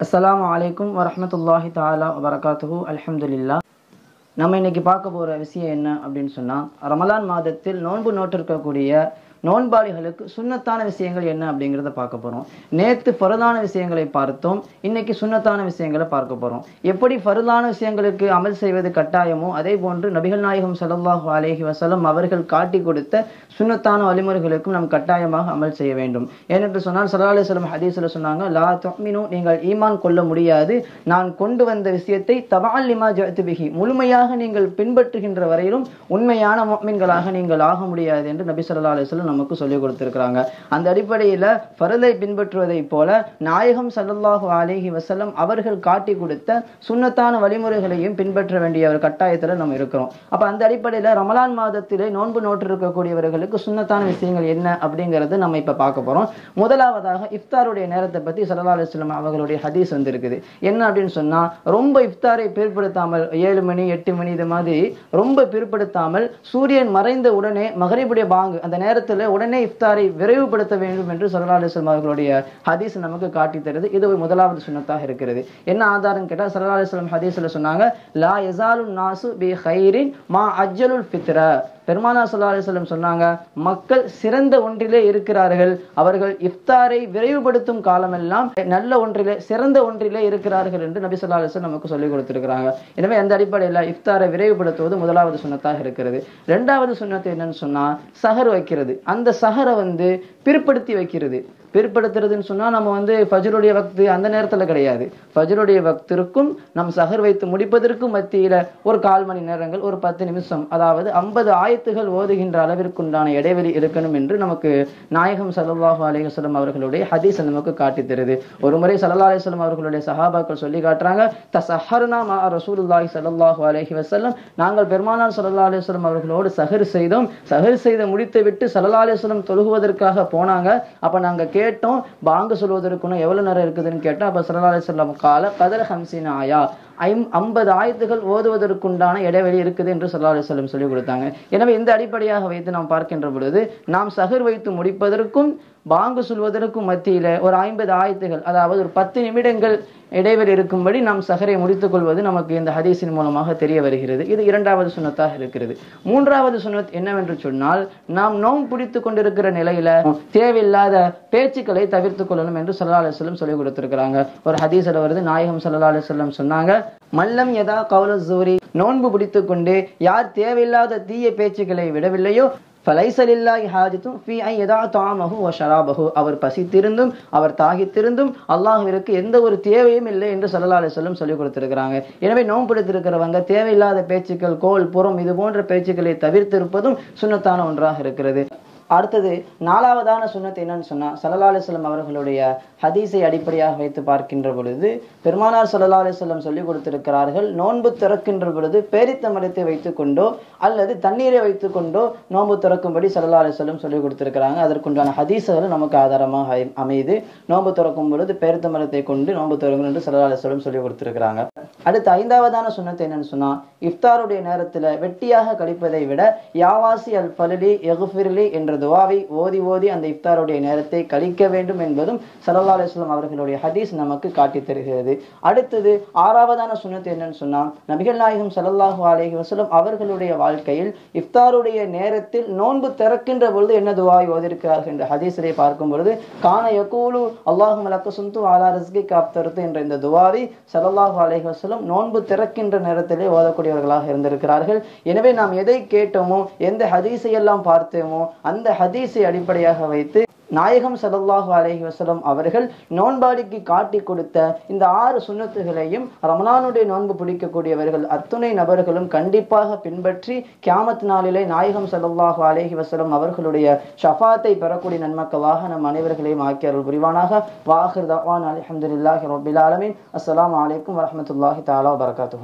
அஸ்ஸலாமு அலைக்கும் வரமத்துல்லாஹி தாலா வபரகாத்துஹு. அலமதுல்லா நம்ம இன்னைக்கு பார்க்க போற விஷயம் என்ன அப்படின்னு சொன்னா ரமலான் மாதத்தில் நோன்பு நோட்டிருக்கக்கூடிய நோன்பாளிகளுக்கு சுண்ணத்தான விஷயங்கள் என்ன அப்படிங்கிறத பார்க்க போகிறோம் நேற்று ஃபருதான விஷயங்களை பார்த்தோம். இன்னைக்கு சுன்னத்தான விஷயங்களை பார்க்க போகிறோம் எப்படி ஃபருதான விஷயங்களுக்கு அமல் செய்வது கட்டாயமோ அதே போன்று நபிகள் நாயகம் ஸல்லல்லாஹு அலேஹி வசலம் அவர்கள் காட்டி கொடுத்த சுன்னத்தான வழிமுறைகளுக்கும் நாம் கட்டாயமாக அமல் செய்ய வேண்டும். ஏனென்று சொன்னால் ஸல்லல்லாஹு அலைஹி ஹதீஸில் சொன்னாங்க லா துமினு நீங்கள் ஈமான் கொள்ள முடியாது. நான் கொண்டு வந்த விஷயத்தை தபால் லிமா ஜத்துபிகி முழுமையாக நீங்கள் பின்பற்றுகின்ற வரையிலும் உண்மையான மீன்களாக நீங்கள் ஆக முடியாது என்று நபி ஸல்லல்லாஹு அலைஹி நமக்கு சொல்லிக் கொடுத்துருக்குறாங்க. அந்த அடிப்படையில் ஃபரதை பின்பற்றுவதை போல நாயகம் சல்லல்லாஹு அலேஹி வஸல்லம் அவர்கள் காட்டி கொடுத்த சுன்னத்தான வழிமுறைகளையும் பின்பற்ற வேண்டிய ஒரு கட்டாயத்தில் நம்ம இருக்கிறோம். அப்போ அந்த அடிப்படையில் ரமலான் மாதத்திலே நோன்பு நோட்டு இருக்கக்கூடியவர்களுக்கு சுன்னத்தான விஷயங்கள் என்ன அப்படிங்கிறது நம்ம இப்போ பார்க்க போகிறோம் முதலாவதாக இஃப்தாருடைய நேரத்தை பற்றி சல்லா அலுவலம் அவர்களுடைய ஹதீஸ் வந்திருக்குது. என்ன அப்படின்னு சொன்னால் ரொம்ப இஃப்தாரை பிற்படுத்தாமல் ஏழு மணி எட்டு மணி இது மாதிரி ரொம்ப பிற்படுத்தாமல் சூரியன் மறைந்த உடனே மகரிபுடைய பாங்கு அந்த நேரத்தில் உடனே இஃப்தாரை விரைவுபடுத்த வேண்டும் என்று சல்லா அலைஹி அவர்களுடைய ஹதீஸ் நமக்கு காட்டி தருது. இது ஒரு முதலாவது சுன்னத்தாக இருக்கிறது. என்ன ஆதாரம் கேட்டா சல்லா அலைஹி ஹதீஸில் சொன்னாங்க லா எசாலு நாசு பி ஹைரின் மா அஜ்ஜலுல் ஃபித்ரா. பெருமானா ஸல்லல்லாஹு அலைஹி சொன்னாங்க மக்கள் சிறந்த ஒன்றிலே இருக்கிறார்கள். அவர்கள் இஃப்தாரை விரைவுபடுத்தும் காலமெல்லாம் நல்ல ஒன்றிலே சிறந்த ஒன்றிலே இருக்கிறார்கள் என்று நபி சொல்லா அலைஹி நமக்கு சொல்லிக் கொடுத்திருக்கிறாங்க. எனவே அந்த அடிப்படையில் இஃப்தாரை விரைவுபடுத்துவது முதலாவது சுண்ணத்தாக இருக்கிறது. ரெண்டாவது சுண்ணத்து என்னன்னு சொன்னா சஹர் வைக்கிறது. அந்த சஹரை வந்து பிற்படுத்தி வைக்கிறது. பிற்படுத்துறதுன்னு சொன்னா நம்ம வந்து ஃபஜ்ருடைய வக்து அந்த நேரத்தில் கிடையாது. ஃபஜருடைய வக்திற்கும் நம் சஹர் வைத்து முடிப்பதற்கும் மத்தியில் ஒரு கால் மணி நேரங்கள் ஒரு பத்து நிமிஷம் அதாவது ஐம்பது ஆயத்துகள் ஓதுகின்ற அளவிற்குண்டான இடைவெளி இருக்கணும் என்று நமக்கு நாயகம் ஸல்லல்லாஹு அலைஹி அவர்களுடைய ஹதீஸ் நமக்கு காட்டி தருது. ஒரு முறை சல்லா அலிஸ்லம் அவர்களுடைய சஹாபாக்கள் சொல்லி காட்டுறாங்க தசஹர்னா மா ரசூலுல்லாஹி ஸல்லல்லாஹு அலஹி வசல்லம் நாங்கள் பெருமானார் சல்லா அலிஸ்லம் அவர்களோடு சஹர் செய்தோம். சஹர் செய்து முடித்து விட்டு சல்லா அலிஸ்லம் தொழுகுவதற்காக போனாங்க. அப்ப நாங்க கேட்டோம் பாங்கு சொல்வதற்குன்னு எவ்வளவு நேரம் இருக்குதுன்னு கேட்டால் அப்போ ஸல்லல்லாஹு அலைஹி கால கதர் ஹம்சின் ஆயா. ஐம் ஐம்பது ஆயத்துகள் ஓதுவதற்குண்டான இடைவெளி இருக்குது என்று ஸல்லல்லாஹு அலைஹி சொல்லிக் கொடுத்தாங்க. எனவே இந்த அடிப்படையாக வைத்து நாம் பார்க்கின்ற பொழுது நாம் சகர் வைத்து முடிப்பதற்கும் பாங்கு சொல்வதற்கும் மத்தியில் ஒரு ஐம்பது ஆயத்துகள் அதாவது ஒரு பத்து நிமிடங்கள் இடைவெளி இருக்கும்படி நாம் சகரை முடித்துக் கொள்வது நமக்கு இந்த ஹதீஸின் மூலமாக தெரிய வருகிறது. இது இரண்டாவது சுண்ணத்தாக இருக்கிறது. மூன்றாவது சுன்னத் என்னவென்று சொன்னால் நாம் நோம் பிடித்து கொண்டிருக்கிற நிலையில தேவையில்லாத பேச்சுக்களை தவிர்த்து கொள்ளணும் என்று சல்லா அலுவலம் சொல்லிக் கொடுத்திருக்கிறாங்க. ஒரு ஹதீஸில் வருது நாயகம் சல்லா அலுவலம் சொன்னாங்க மல்லம் யதா கவுல சூரி நோன்பு பிடித்து கொண்டு யார் தேவையில்லாத தீய பேச்சுக்களை விடவில்லையோ ஃபலைசலில்லாஹி ஹாஜித்தும் ஃபி ஐ யதா தாமஹு வ ஷராபஹு. அவர் பசித்திருந்தும் அவர் தாகித்திருந்தும் அல்லாஹிற்கு எந்த ஒரு தேவையும் இல்லை என்று ஸல்லல்லாஹு அலைஹி சொல்லிக் கொடுத்துருக்கிறாங்க. எனவே நோன்பு பிடித்திருக்கிறவங்க தேவையில்லாத பேச்சுக்கள் கோல் புறம் இது போன்ற பேச்சுக்களை தவிர்த்திருப்பதும் சுன்னத்தான ஒன்றாக இருக்கிறது. அடுத்தது நாலாவதான சுண்ணத்து என்னன்னு சொன்னால் சல்லா அலிஸ்லம் அவர்களுடைய ஹதீஸை அடிப்படையாக வைத்து பார்க்கின்ற பொழுது பெருமானார் சல்லா அலிஸ்லம் சொல்லிக் கொடுத்திருக்கிறார்கள் நோன்பு திறக்கின்ற பொழுது பேரித்த மரத்தை வைத்துக்கொண்டோ அல்லது தண்ணீரை வைத்துக்கொண்டோ நோன்பு திறக்கும்படி சல்லா அலிஸ்லம் சொல்லிக் கொடுத்திருக்கிறாங்க. அதற்குண்டான ஹதீஸுகள் நமக்கு ஆதாரமாக அமைது நோன்பு திறக்கும் பொழுது பேரித்த மரத்தை கொண்டு நோன்பு திறக்கணும் என்று சல்லா அலிஸ்லம் சொல்லிக் கொடுத்திருக்கிறாங்க. அடுத்து ஐந்தாவதான சுன்னத்து என்னன்னு சொன்னால் இஃப்தாருடைய நேரத்தில் வெட்டியாக கழிப்பதை விட யாவாசி அல் பலலி எகுஃபிர்லி என்ற துவாவை ஓதி ஓதி அந்த இஃப்தாருடைய நேரத்தை கழிக்க வேண்டும் என்பதும் சல்லா அலுவலாம் அவர்களுடைய ஹதீஸ் நமக்கு காட்டி தருகிறது. அடுத்தது ஆறாவதான சுன்னத்து என்னன்னு சொன்னால் நபிகள் நாயகம் சல்லல்லாஹு அலேஹி வசலம் அவர்களுடைய வாழ்க்கையில் இஃப்தாருடைய நேரத்தில் நோன்பு திறக்கின்ற பொழுது என்ன துவாவை ஓதிருக்கிறார்கள் என்ற ஹதீஸரை பார்க்கும் பொழுது கான யகூலு அல்லாஹு மலக்க சுந்து ஆலா ரிஸ்கி காப்தருத்து என்ற இந்த துவாவை சல்லல்லாஹு அலேஹி வசலம் நோன்பு திறக்கின்ற நேரத்திலே ஓதக்கூடியவர்களாக இருந்திருக்கிறார்கள். எனவே நாம் எதை கேட்டோமோ எந்த ஹதீஸை எல்லாம் பார்த்தோமோ அந்த ஹதீஸை அடிப்படையாக வைத்து நாயகம் சல்லல்லாஹு அலஹி வசலம் அவர்கள் நோன்பாடிக்கு காட்டி கொடுத்த இந்த ஆறு சுண்ணத்துகளையும் ரமலானுடைய நோன்பு பிடிக்கக்கூடியவர்கள் அத்துணை நபர்களும் கண்டிப்பாக பின்பற்றி கியாமத் நாளிலே நாயகம் சல்லல்லாஹு அலஹி வசலம் அவர்களுடைய ஷஃபாத்தை பெறக்கூடிய நன்மக்களாக நம் அனைவர்களையும் ஆக்கியார்கள் புரிவானாக. வாஹிர் தவான் அலமதுல்லாஹி ரபில் ஆலமின். அஸ்லாம் அலைக்கும் வரமத்துல்லாஹி தாலா வரகாத்து